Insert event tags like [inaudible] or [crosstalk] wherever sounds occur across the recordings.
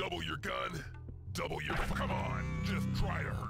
Double your gun, double your. Come on, just try to hurt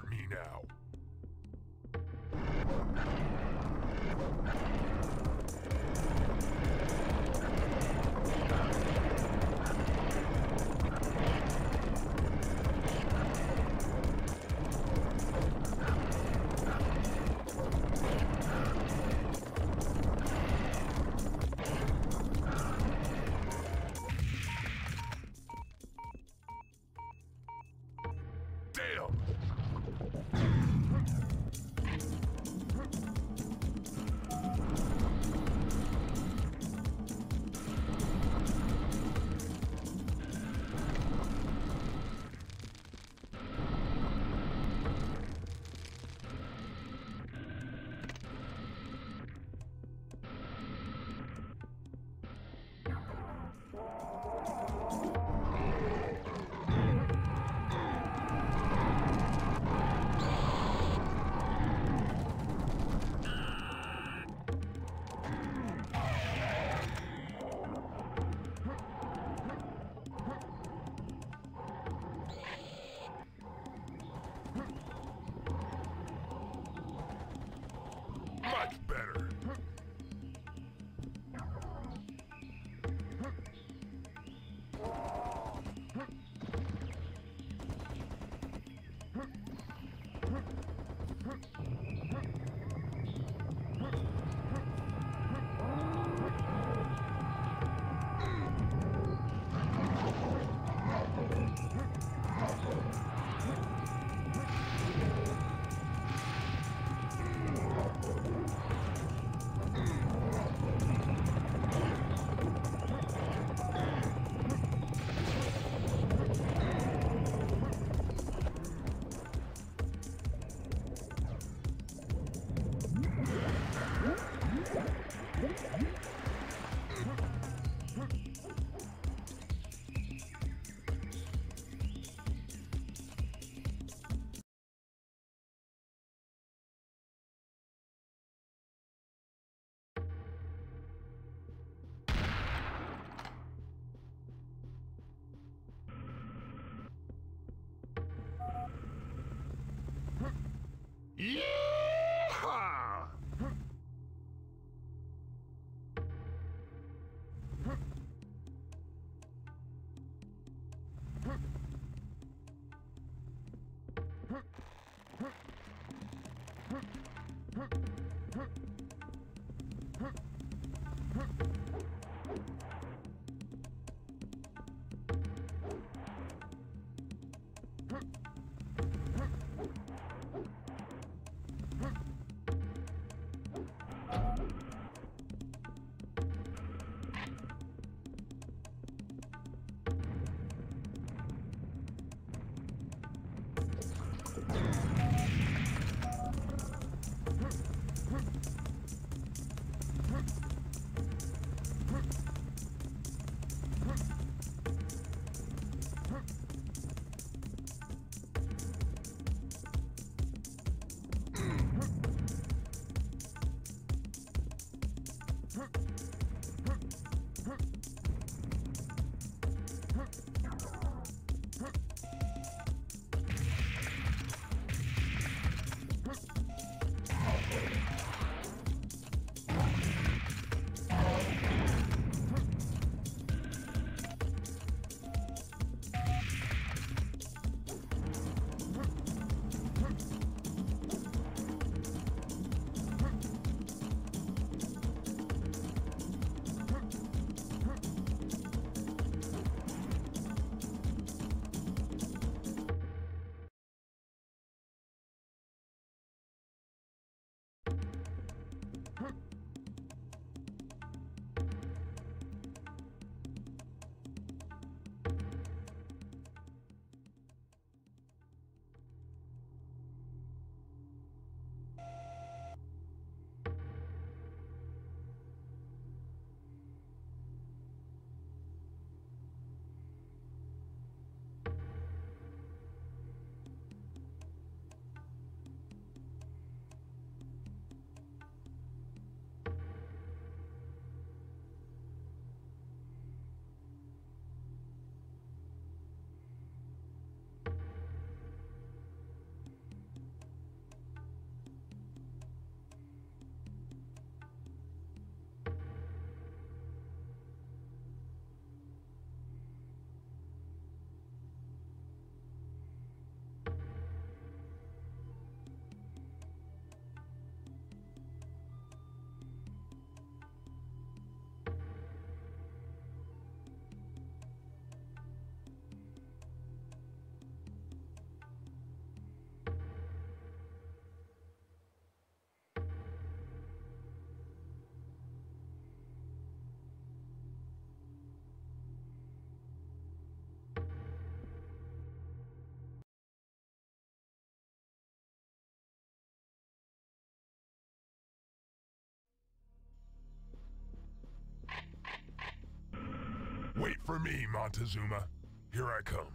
Wait for me, Montezuma. Here I come.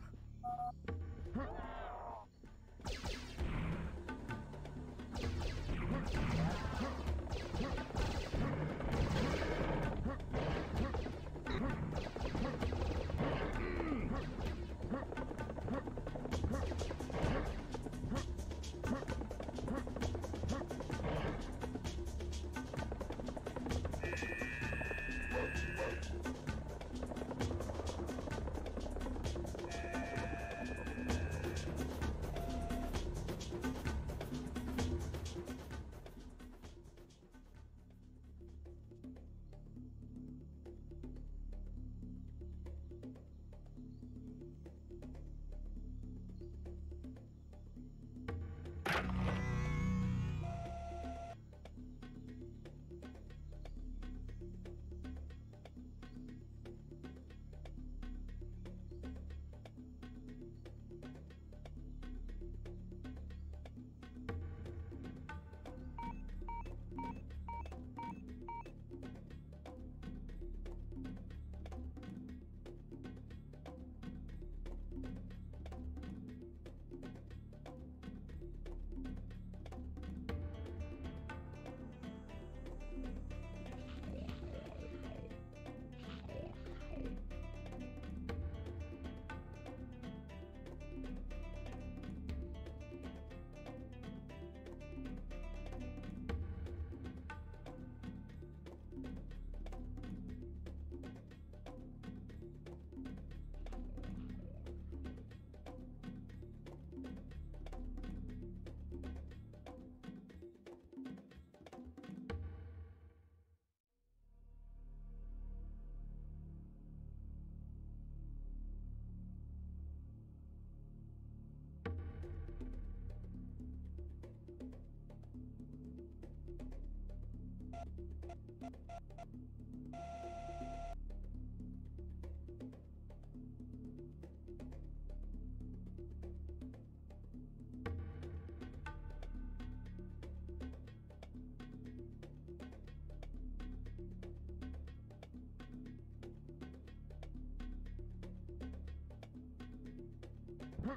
Huh?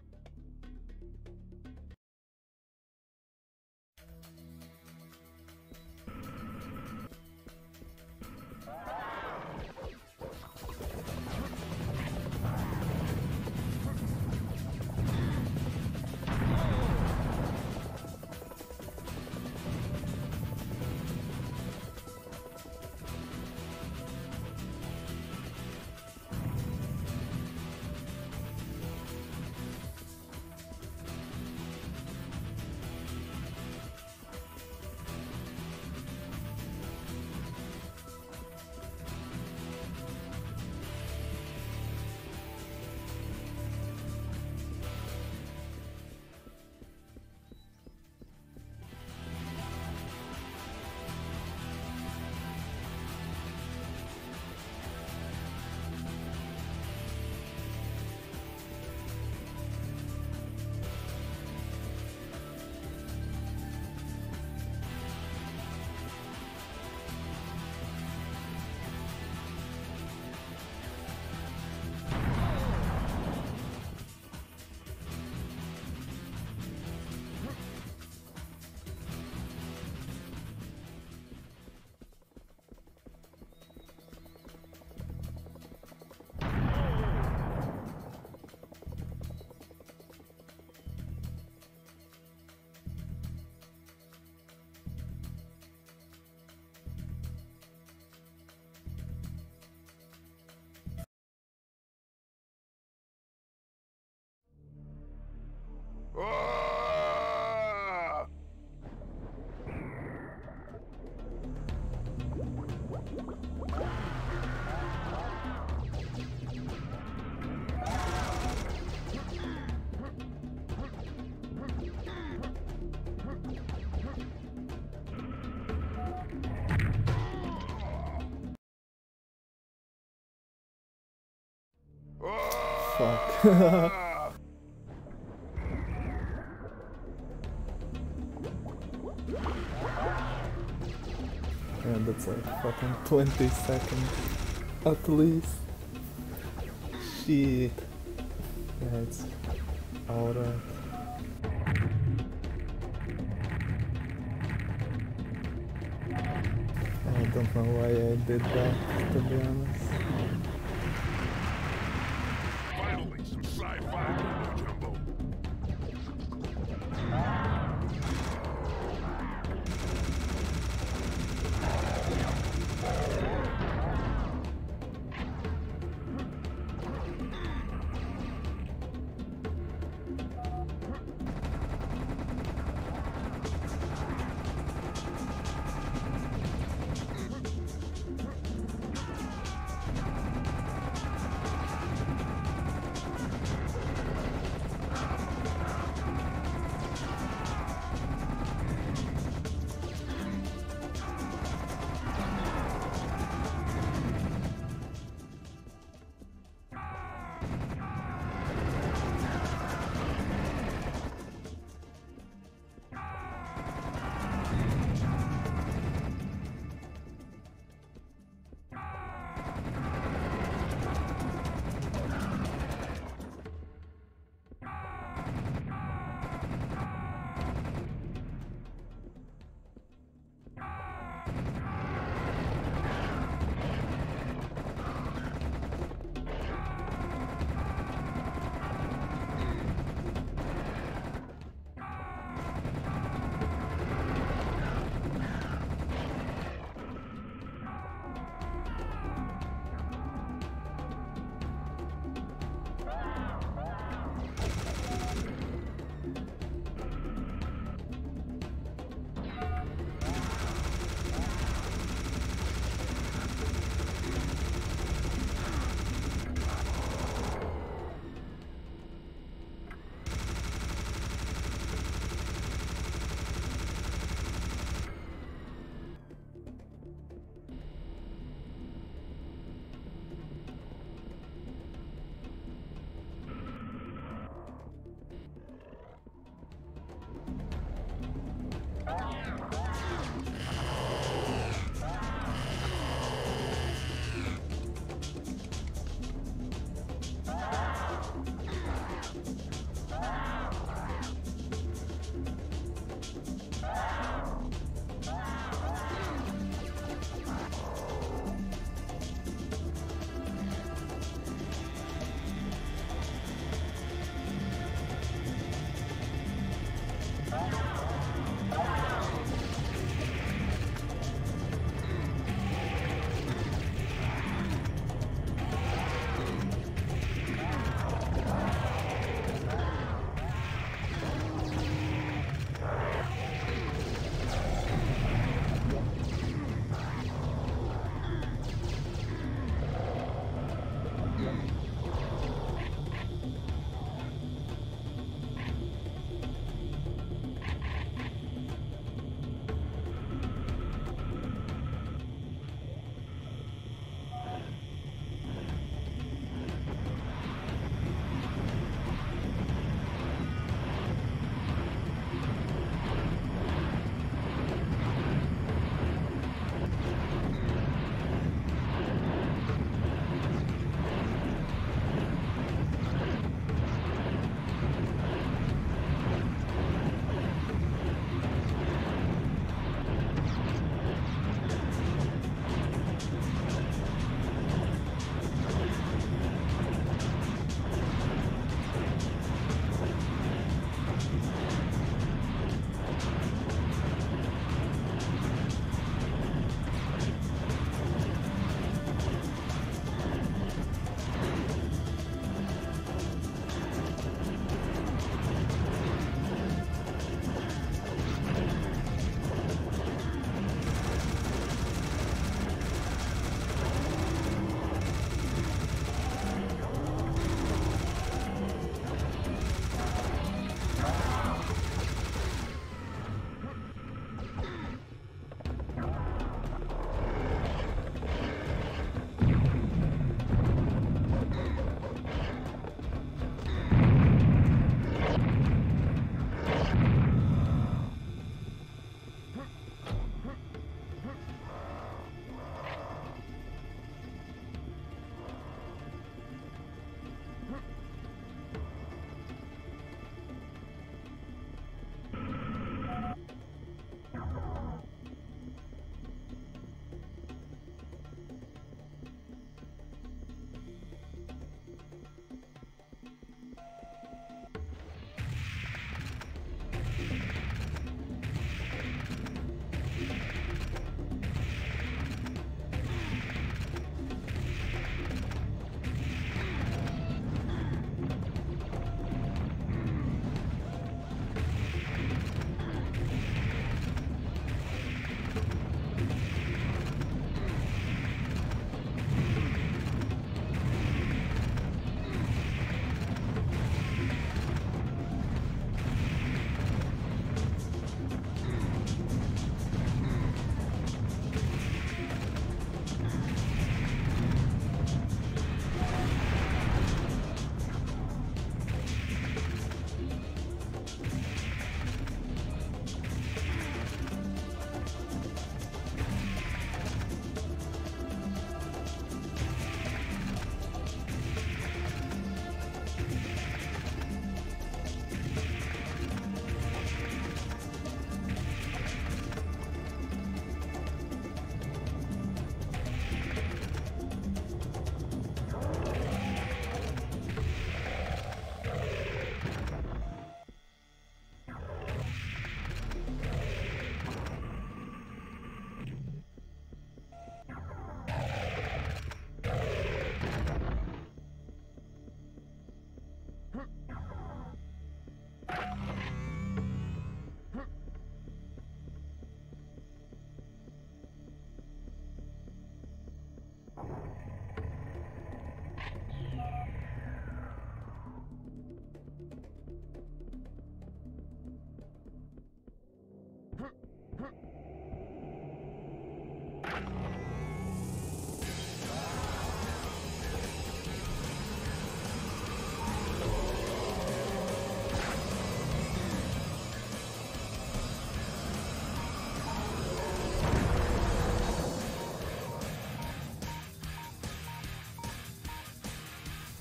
Fuck. [laughs] And that's like fucking 20 seconds at least. Shit. Yeah, it's alright. I don't know why I did that, to be honest.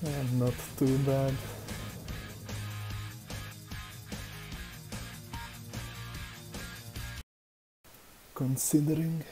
And not too bad. Considering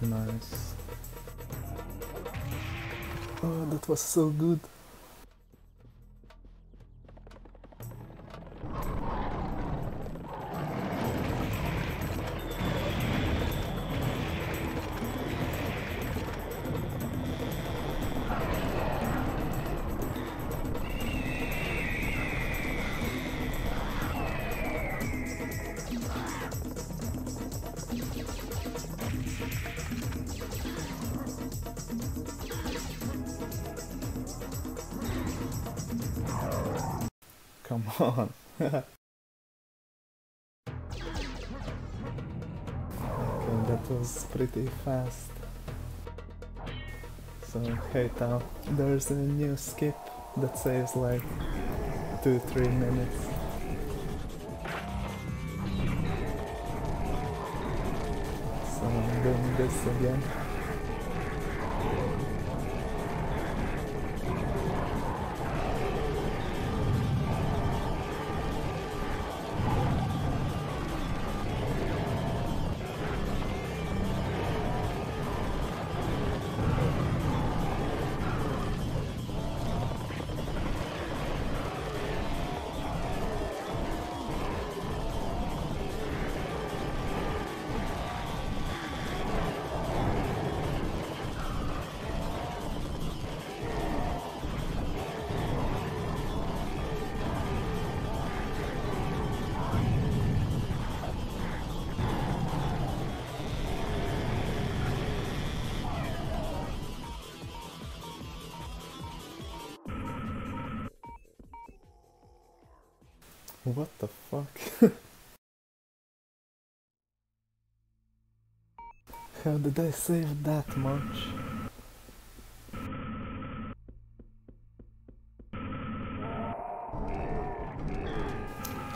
nice. Oh, that was so good. Come on. [laughs] okay, that was pretty fast. So, hey Tao, there's a new skip that saves like 2-3 minutes. So I'm doing this again. How did I save that much?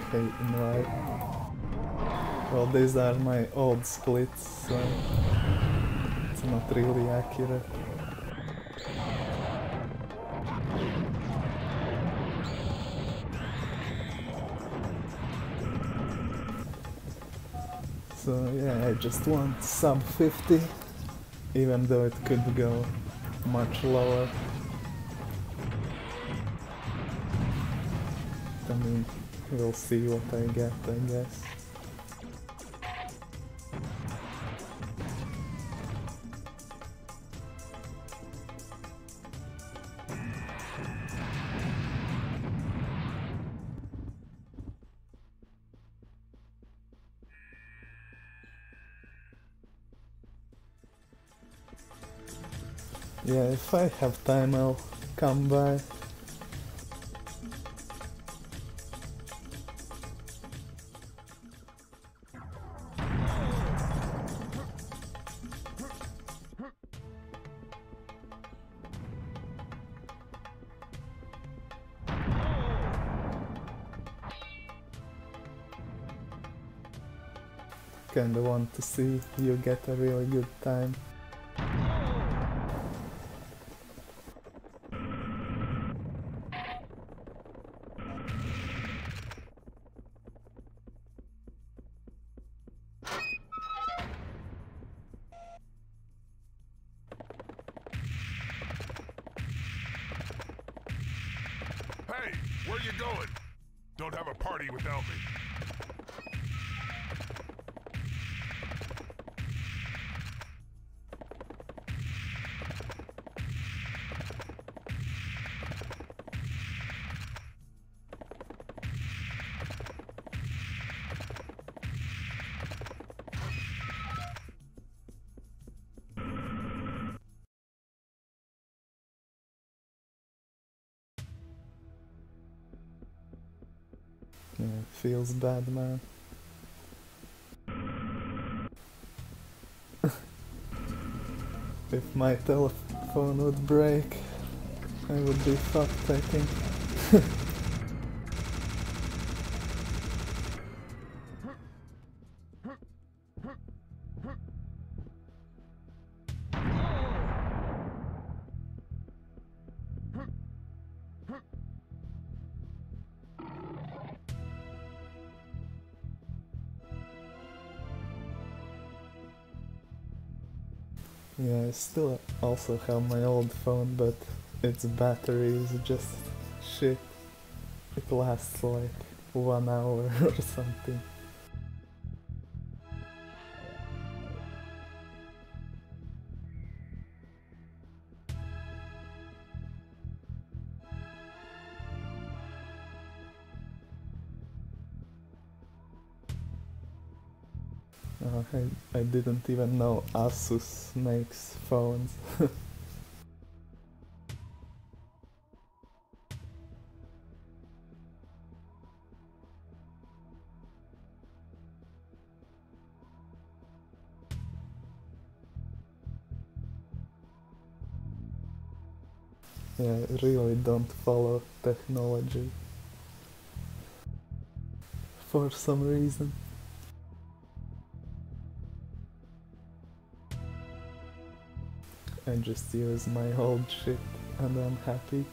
Okay, right. Well, these are my old splits, so it's not really accurate. So yeah, I just want sub 50, even though it could go much lower. I mean, we'll see what I get, I guess. If I have time I'll come by. Kinda want to see you get a really good time. Going? Don't have a party without me. Feels bad, man. if my telephone would break, I would be fucked, I think. [laughs] also have my old phone, but its battery is just shit. It lasts like one hour [laughs] or something. Uh, I, I didn't even know Asus makes phones. [laughs] yeah, I really don't follow technology. For some reason. Just use my old shit and I'm happy.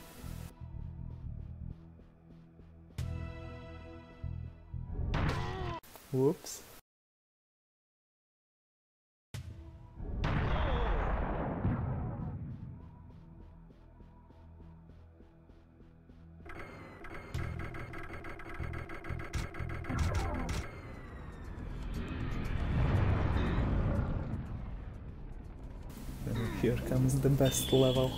Whoops. The best level.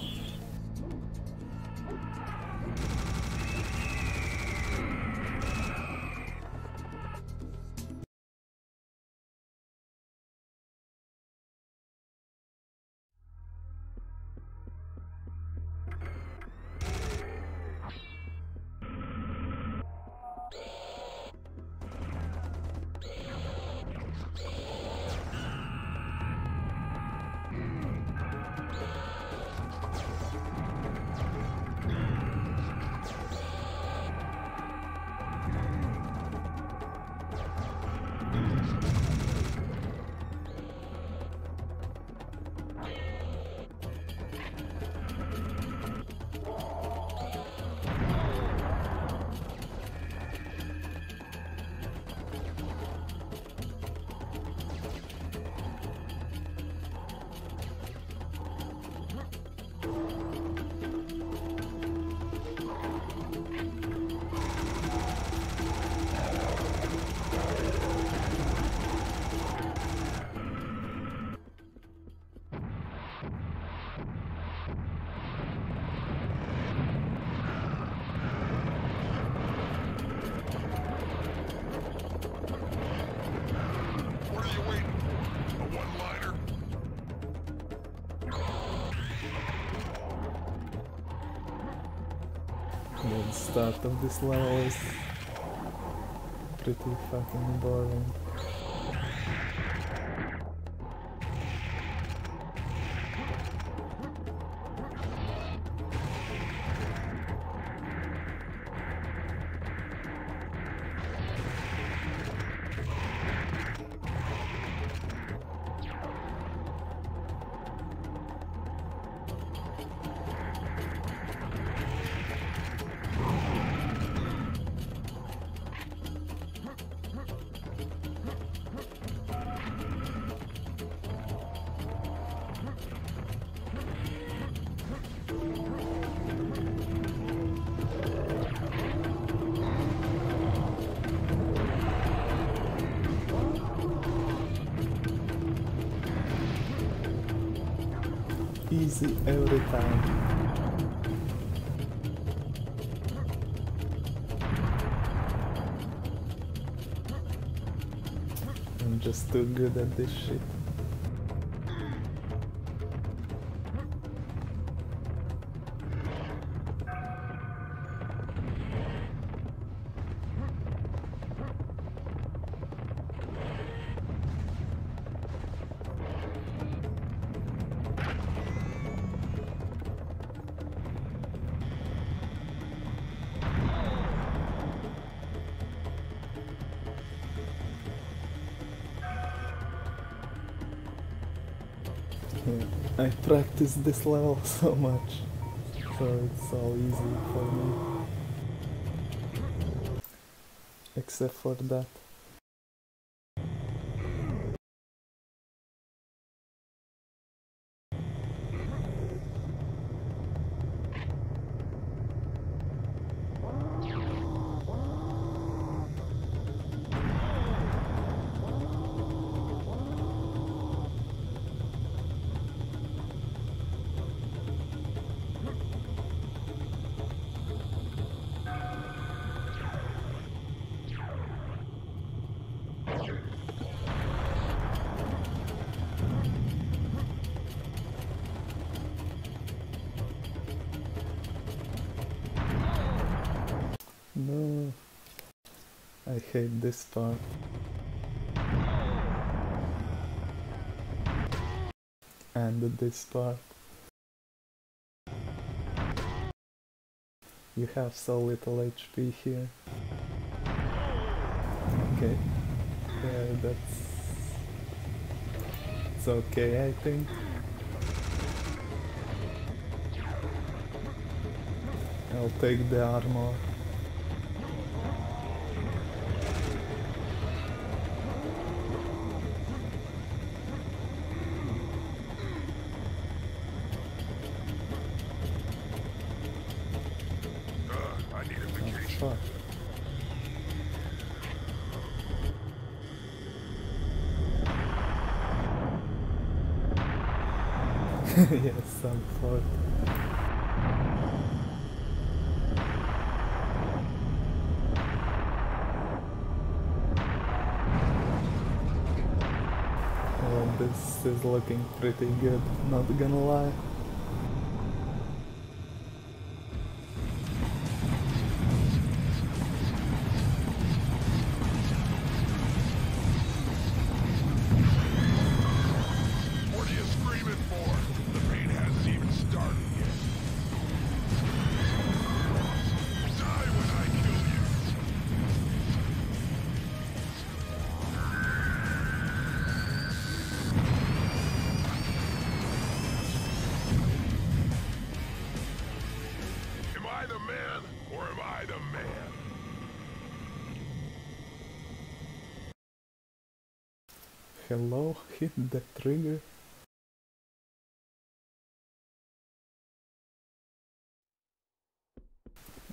Start of this level is pretty fucking boring. Every time. I'm just too good at this shit. Yeah, I practice this level [laughs] so much, so it's all easy for me. Except for that. This part. And this part. You have so little HP here. Okay. Yeah, that's... It's okay, I think. I'll take the armor. Ugh, I need a Oh, vacation. Fuck. [laughs] yes, fort. Well, this is looking pretty good, not gonna lie. Hello, [laughs] hit the trigger.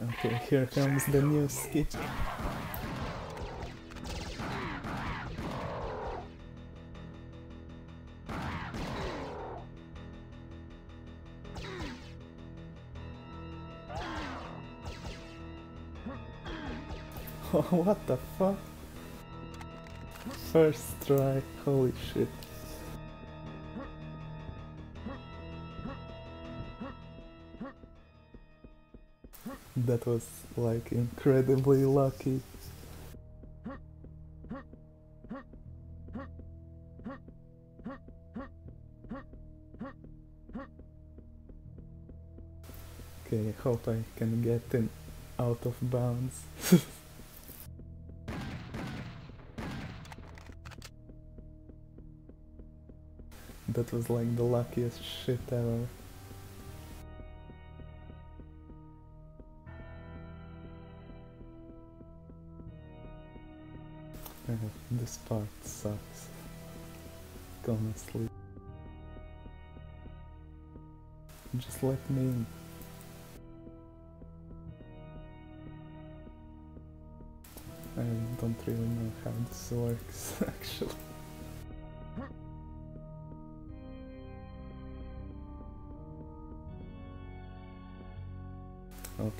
Okay, here comes the new skip. [laughs] what the fuck? First try, holy shit. That was like incredibly lucky. Okay, hope I can get in out of bounds. [laughs] that was like the luckiest shit ever. This part sucks. Gonna sleep. Just let me in. I don't really know how this works [laughs] actually.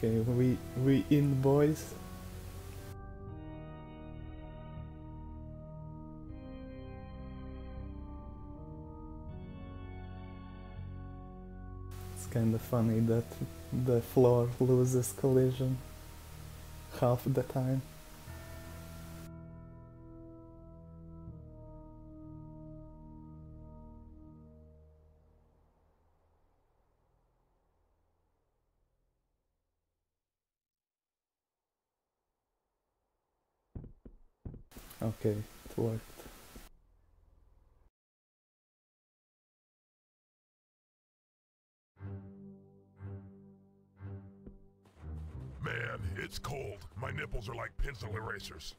Okay, we we in boys. It's kind of funny that the floor loses collision half the time. Okay, it worked. Man, it's cold. My nipples are like pencil erasers.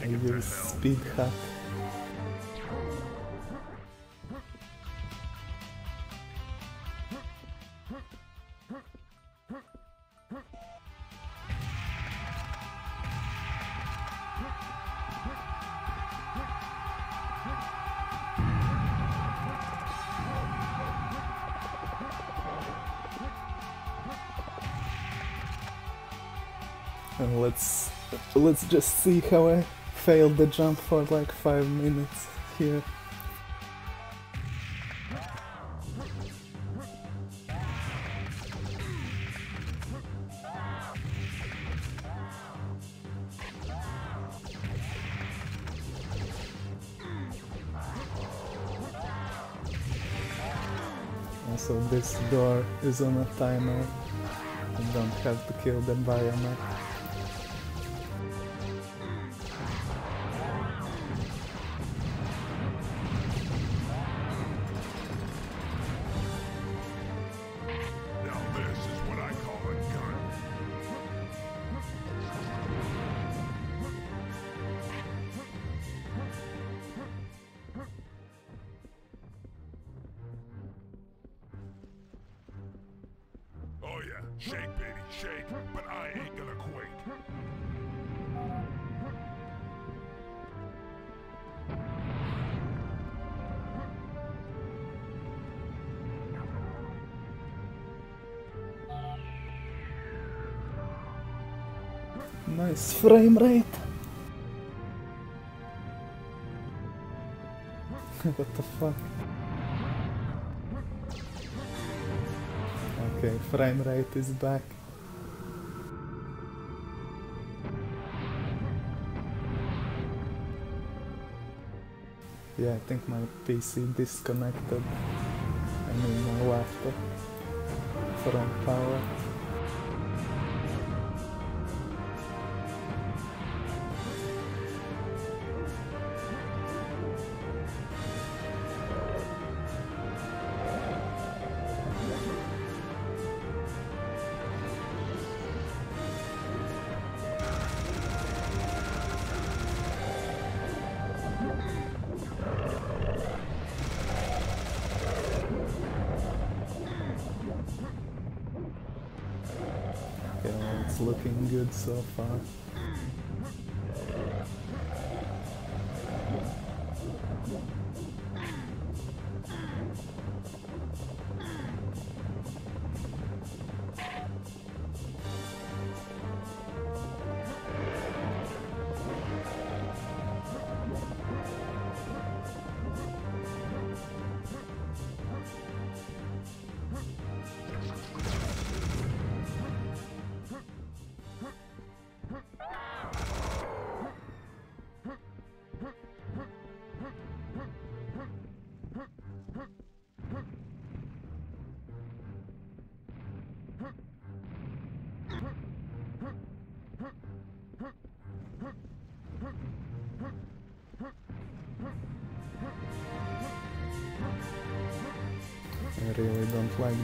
Your I use speed hack. And let's let's just see how I failed the jump for like five minutes here. Also this door is on a timer. I don't have to kill the biomech. Okay, frame rate is back. Yeah, I think my PC disconnected. I mean my laptop from power.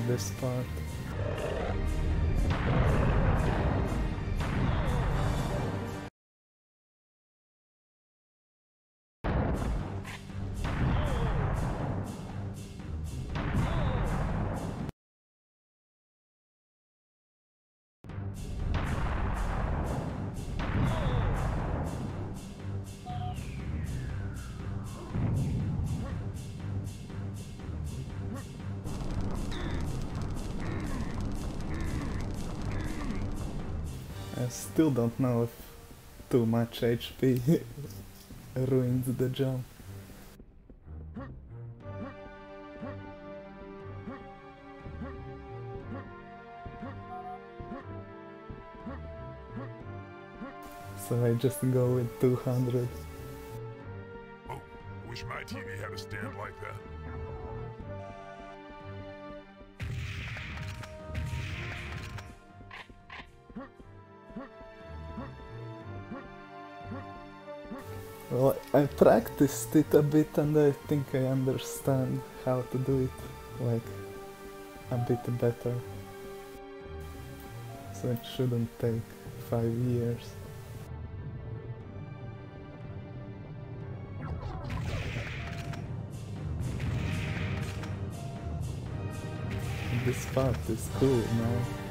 This part. Still don't know if too much HP [laughs] ruins the jump. So I just go with 200. Practiced it a bit and I think I understand how to do it, like, a bit better. So it shouldn't take five years. This part is cool, man.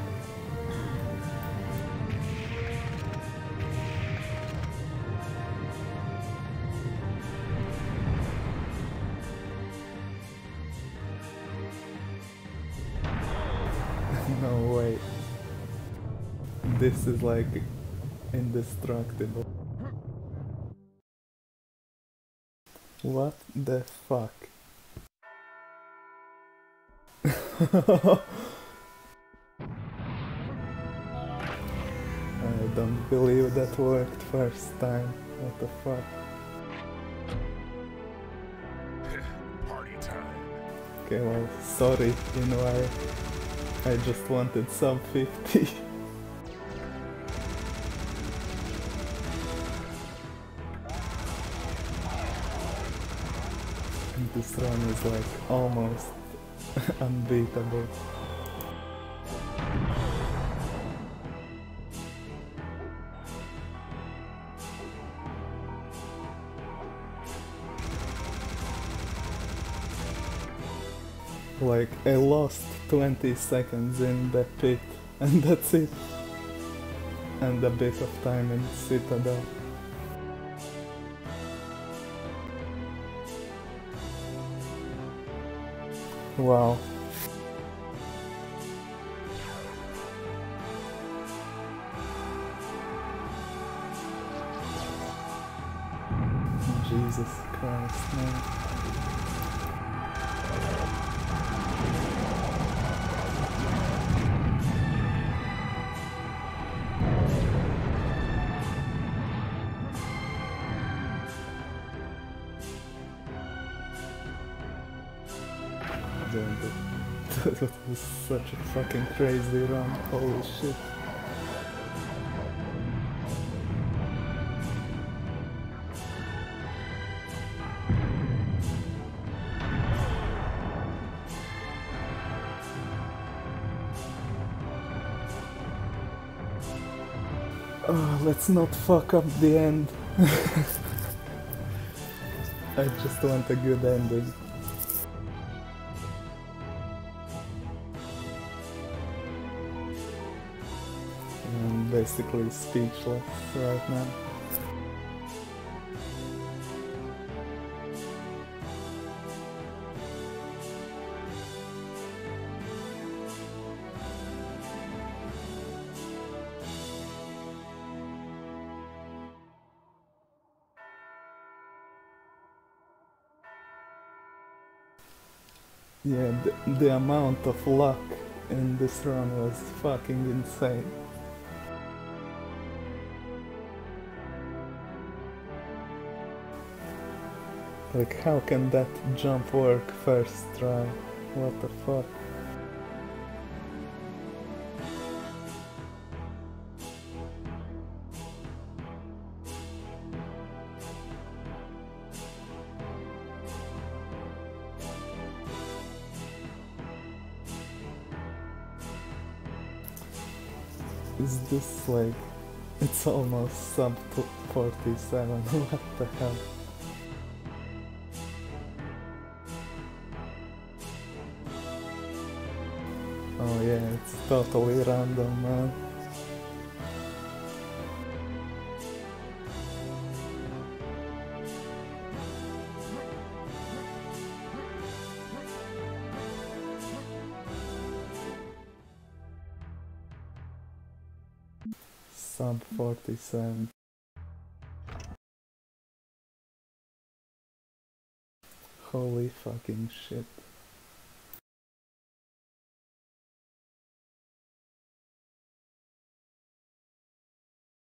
This is like indestructible. What the fuck? [laughs] I don't believe that worked first time. What the fuck? Party time. Okay, well, sorry, you know, I, I just wanted sub 50. [laughs] this run is like almost [laughs] unbeatable. Like, I lost 20 seconds in the pit, [laughs] and that's it. And a bit of time in Citadel. Wow. Jesus Christ, man. Such a fucking crazy run. Holy shit. Oh, let's not fuck up the end. [laughs] I just want a good ending. Basically speechless right now. Yeah, the, the amount of luck in this run was fucking insane. Like, how can that jump work first try? What the fuck? Is this like... It's almost sub to 47, [laughs] what the hell? Totally random, man. Sub 47. Holy fucking shit.